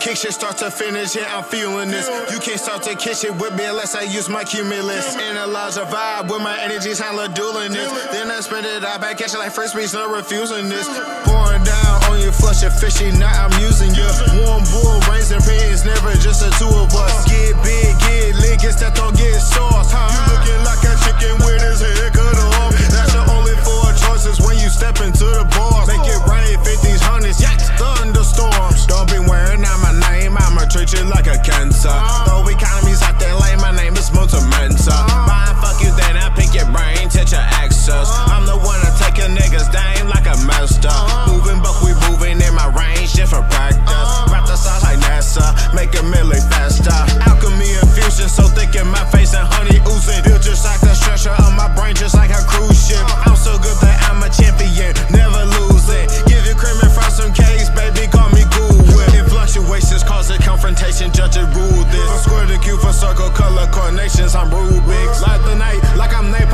Kick shit start to finish, yeah, I'm feeling this. You can't start to kiss it with me unless I use my cumulus. Analyze a vibe with my energy's handler dueling this. Then I spend it out back it like like frisbees, no refusing this. Pouring down on your flush, of fishy, now I'm using you. Warm bull, rains and. presentation, judges rule this. From square to cube for circle, color coordinations, I'm Rubik's. Light the night like I'm neighbor.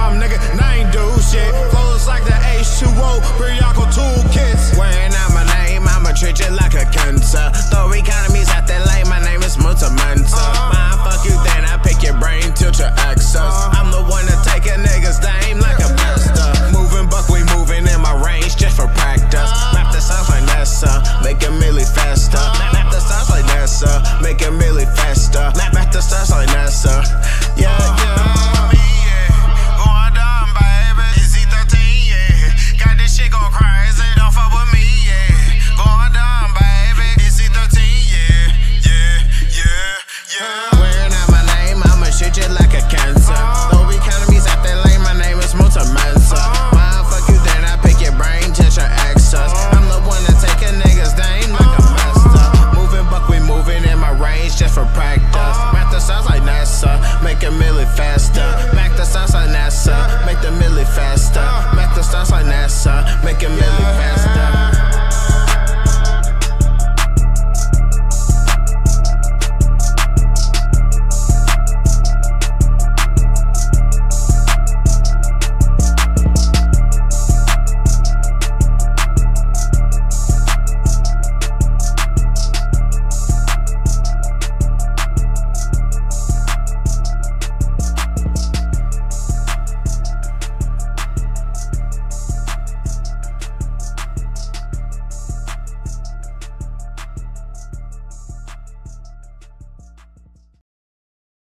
making